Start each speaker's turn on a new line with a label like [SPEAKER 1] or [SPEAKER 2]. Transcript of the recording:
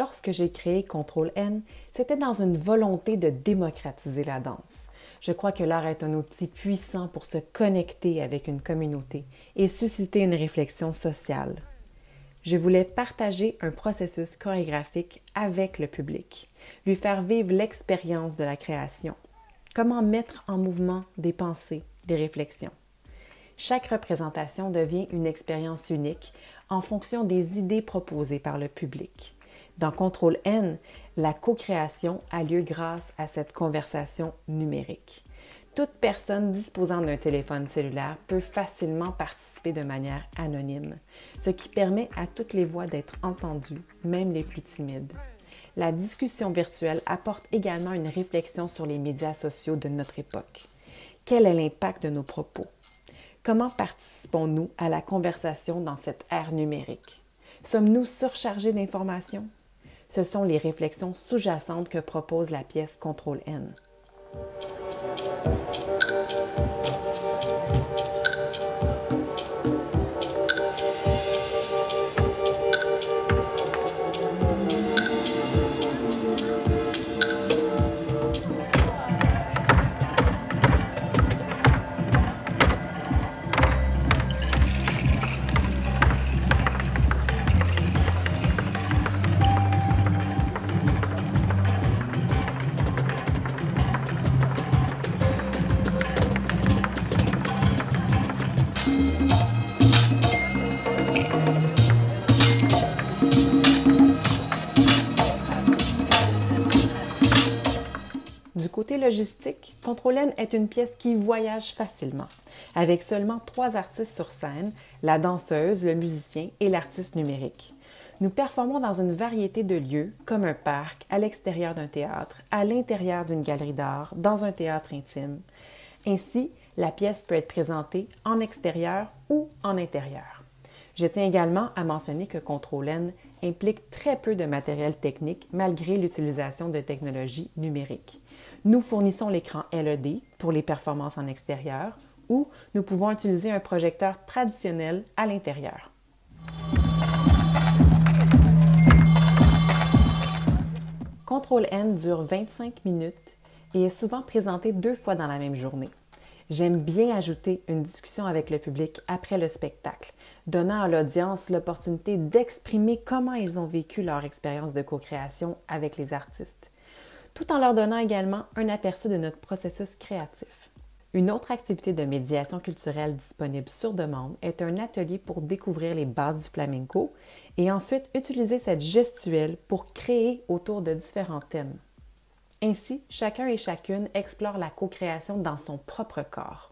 [SPEAKER 1] Lorsque j'ai créé Contrôle N, c'était dans une volonté de démocratiser la danse. Je crois que l'art est un outil puissant pour se connecter avec une communauté et susciter une réflexion sociale. Je voulais partager un processus chorégraphique avec le public, lui faire vivre l'expérience de la création. Comment mettre en mouvement des pensées, des réflexions. Chaque représentation devient une expérience unique en fonction des idées proposées par le public. Dans Contrôle N, la co-création a lieu grâce à cette conversation numérique. Toute personne disposant d'un téléphone cellulaire peut facilement participer de manière anonyme, ce qui permet à toutes les voix d'être entendues, même les plus timides. La discussion virtuelle apporte également une réflexion sur les médias sociaux de notre époque. Quel est l'impact de nos propos? Comment participons-nous à la conversation dans cette ère numérique? Sommes-nous surchargés d'informations? Ce sont les réflexions sous-jacentes que propose la pièce Contrôle N. Du côté logistique, Contrôle N est une pièce qui voyage facilement. Avec seulement trois artistes sur scène, la danseuse, le musicien et l'artiste numérique. Nous performons dans une variété de lieux, comme un parc, à l'extérieur d'un théâtre, à l'intérieur d'une galerie d'art, dans un théâtre intime. Ainsi, la pièce peut être présentée en extérieur ou en intérieur. Je tiens également à mentionner que Contrôle N implique très peu de matériel technique malgré l'utilisation de technologies numériques. Nous fournissons l'écran LED pour les performances en extérieur ou nous pouvons utiliser un projecteur traditionnel à l'intérieur. Contrôle N dure 25 minutes et est souvent présenté deux fois dans la même journée. J'aime bien ajouter une discussion avec le public après le spectacle, donnant à l'audience l'opportunité d'exprimer comment ils ont vécu leur expérience de co-création avec les artistes tout en leur donnant également un aperçu de notre processus créatif. Une autre activité de médiation culturelle disponible sur demande est un atelier pour découvrir les bases du flamenco et ensuite utiliser cette gestuelle pour créer autour de différents thèmes. Ainsi, chacun et chacune explore la co-création dans son propre corps.